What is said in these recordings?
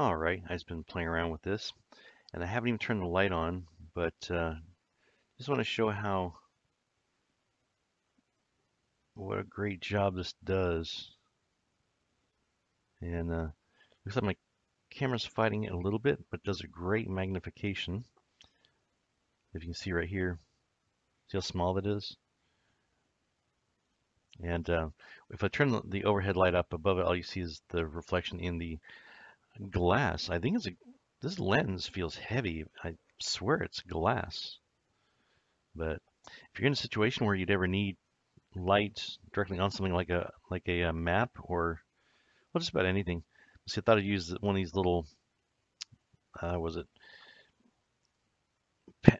All right, I've been playing around with this, and I haven't even turned the light on, but uh, just want to show how what a great job this does. And uh, looks like my camera's fighting it a little bit, but does a great magnification. If you can see right here, see how small that is? And uh, if I turn the overhead light up above it, all you see is the reflection in the glass. I think it's a, this lens feels heavy. I swear it's glass. But if you're in a situation where you'd ever need light directly on something like a like a, a map or well, just about anything. See, I thought I'd use one of these little, uh, was it,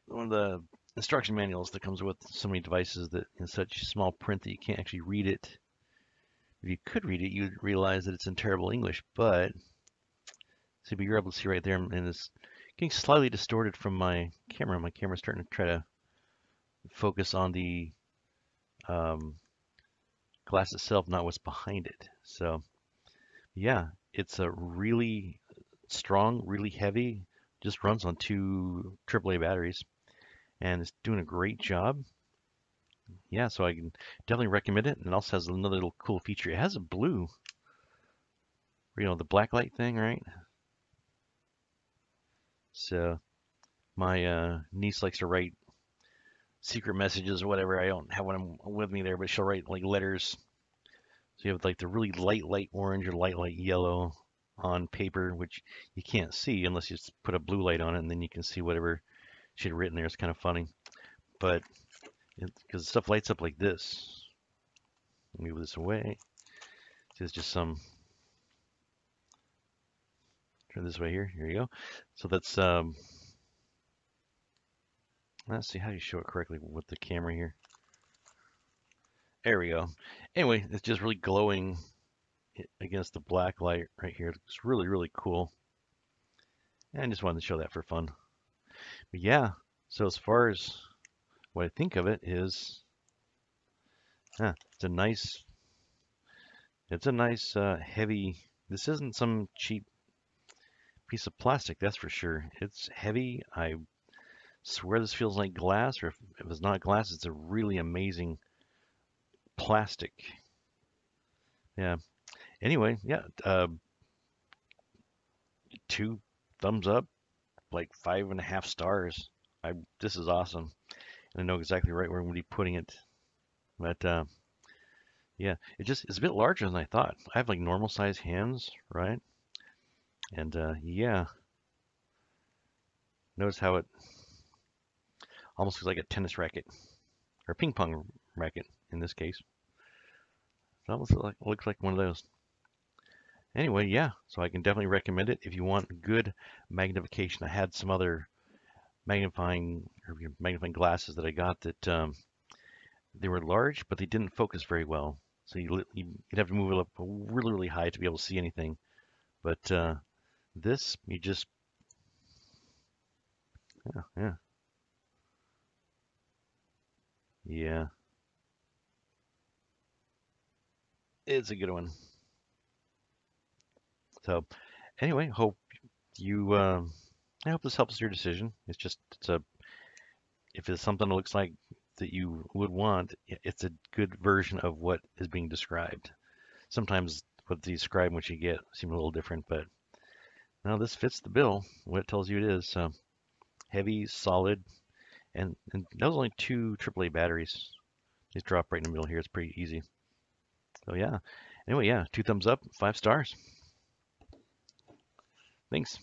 one of the instruction manuals that comes with so many devices that in such small print that you can't actually read it. If you could read it, you'd realize that it's in terrible English, but see, but you're able to see right there, and it's getting slightly distorted from my camera. My camera's starting to try to focus on the um, glass itself, not what's behind it. So, yeah, it's a really strong, really heavy, just runs on two AAA batteries and it's doing a great job. Yeah, so I can definitely recommend it. And it also has another little cool feature. It has a blue, you know, the black light thing, right? So my uh, niece likes to write secret messages or whatever. I don't have one with me there, but she'll write like letters. So you have like the really light, light orange or light, light yellow on paper, which you can't see unless you put a blue light on it, and then you can see whatever she'd written there. It's kind of funny, but because stuff lights up like this. Move this away. There's just some. Turn this way here. Here you go. So that's um. Let's see how do you show it correctly with the camera here. There we go. Anyway, it's just really glowing against the black light right here. It's really, really cool. And I just wanted to show that for fun. But yeah, so as far as what I think of it is, yeah, it's a nice, it's a nice uh, heavy, this isn't some cheap piece of plastic, that's for sure. It's heavy. I swear this feels like glass, or if, it's not glass, it's a really amazing plastic. Yeah. Anyway, yeah. Uh, two thumbs up, like five and a half stars. I this is awesome, and I know exactly right where I'm going to be putting it. But uh, yeah, it just it's a bit larger than I thought. I have like normal size hands, right? And uh, yeah, notice how it almost looks like a tennis racket or ping pong racket in this case. It almost like, looks like one of those. Anyway, yeah, so I can definitely recommend it if you want good magnification. I had some other magnifying or magnifying glasses that I got that um, they were large, but they didn't focus very well. So you, you'd have to move it up really, really high to be able to see anything. But uh, this, you just, yeah, yeah. Yeah. It's a good one. So anyway, hope you, uh, I hope this helps your decision. It's just, it's a, if it's something that looks like that you would want, it's a good version of what is being described. Sometimes what they describe what you get seems a little different, but now this fits the bill, what it tells you it is. So heavy, solid, and, and that was only two AAA batteries. Just drop right in the middle here. It's pretty easy. So yeah. Anyway, yeah, two thumbs up, five stars. Thanks.